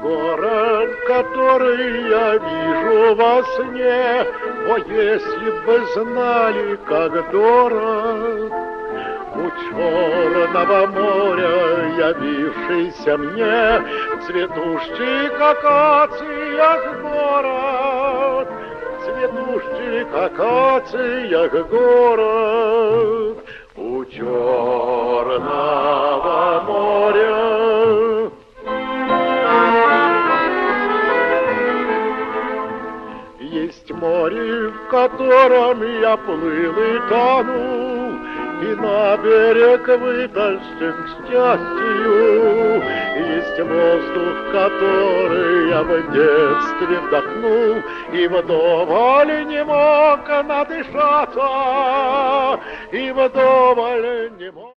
город, который я вижу во сне, О, если бы знали, как дорог у черного моря, явившийся мне, Цветущий, как акациях город, Цветущий, как акациях город, у черного море, в котором я плыл и тонул, И на берег вытащен к счастью. Есть воздух, который я в детстве вдохнул, И вдоволь не мог надышаться, И вдоволь не мог